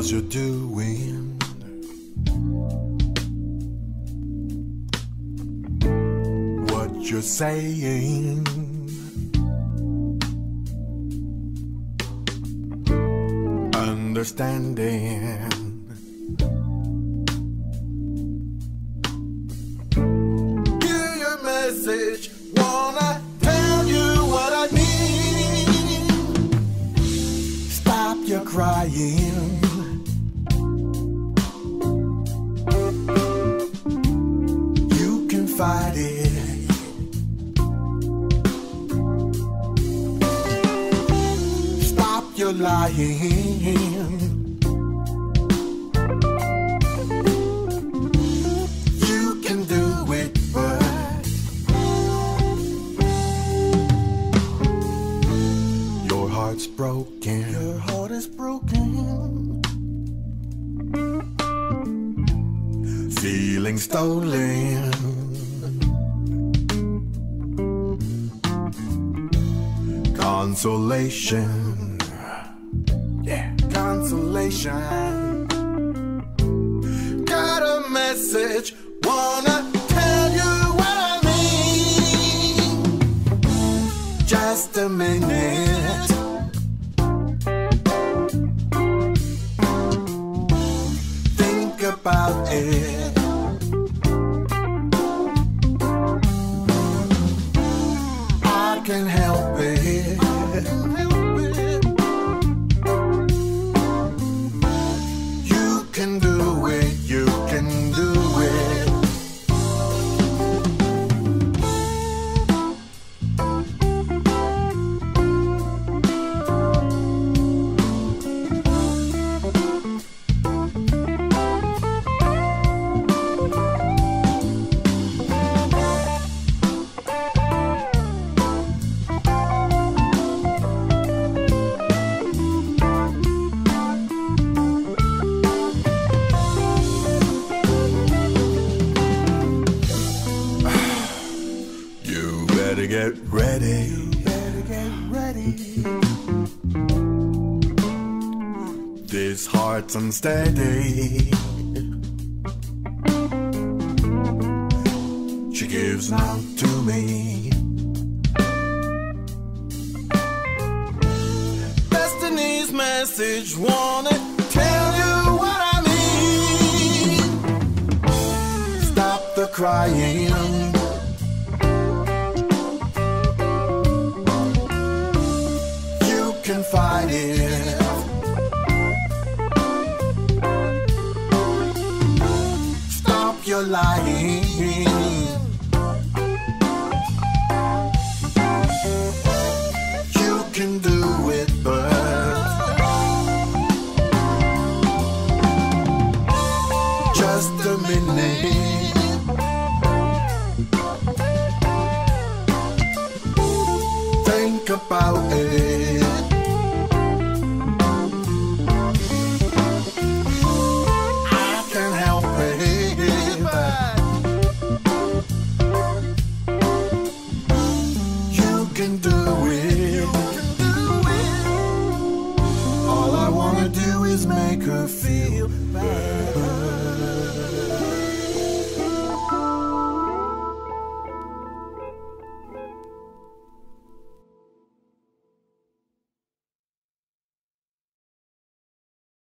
Cause you're doing what you're saying. Understanding. Hear your message. Wanna tell you what I mean. Stop your crying. Fight it. Stop your lying. You can do it, but your heart's broken. Your heart is broken. Feeling stolen. Consolation. Yeah, consolation. Got a message, wanna tell you what I mean. Just a minute. Think about it. Better get ready. This heart's unsteady. She gives now to me. Destiny's message wanna tell you what I mean. Stop the crying. Can fight it. Stop your lying. You can do it, but just a minute. Think about it. always make her feel better.